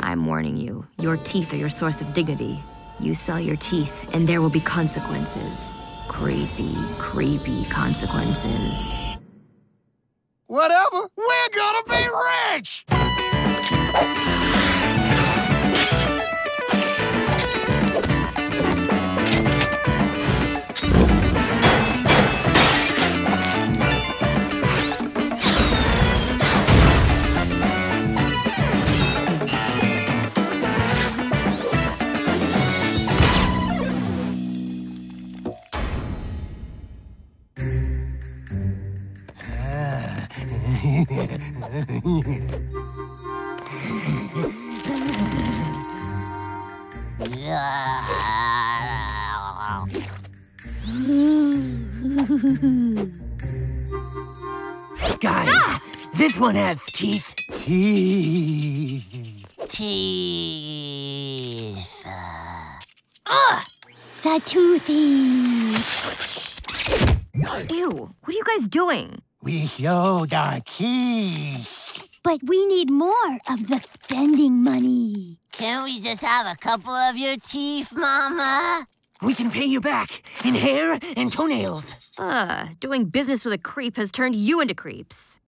I'm warning you. Your teeth are your source of dignity. You sell your teeth, and there will be consequences. Creepy, creepy consequences. Whatever. We're gonna be rich! Guys, this one has teeth. Teeth. Teeth. The toothy. Ew, what are you guys doing? We showed our teeth. But we need more of the spending money. Can we just have a couple of your teeth, Mama? We can pay you back in hair and toenails. Uh, doing business with a creep has turned you into creeps.